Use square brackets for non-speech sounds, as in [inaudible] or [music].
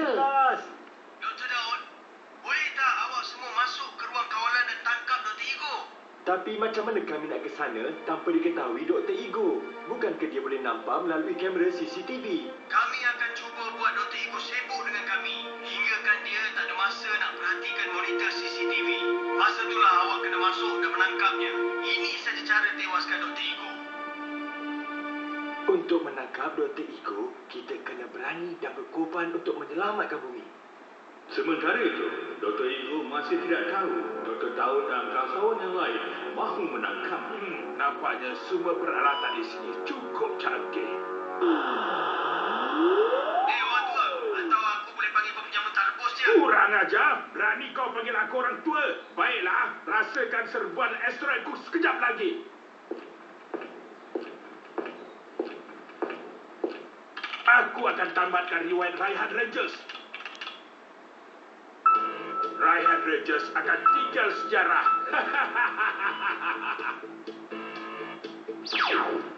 ada. Doktor Daud, boleh tak awak semua masuk ke ruang kawalan dan tangkap Doktor Ego? Tapi macam mana kami nak ke sana tanpa diketahui Dr. Igo? Bukankah dia boleh nampak melalui kamera CCTV? Kami akan cuba buat Dr. Igo sibuk dengan kami. Hinggakan dia tak ada masa nak perhatikan monitor CCTV. Masa itulah awak kena masuk dan menangkapnya. Ini saja cara tewaskan Dr. Igo. Untuk menangkap Dr. Igo, kita berani dan berkorban untuk menyelamatkan bumi. Sementara itu, Dr. Igo masih tidak tahu Dr. Daud dan kawan yang lain mahu menangkapnya. Hmm, nampaknya semua peralatan di sini cukup canggih. Eh, orang tua. Atau aku boleh panggil peminjam mentah rebus dia? Kurang ajar. Berani kau panggil aku orang tua. Baiklah, rasakan serbuan asteroidku sekejap lagi. Aku akan tamatkan riwayat Raihan Rangers. Raihan Rangers akan tinggal sejarah. [laughs]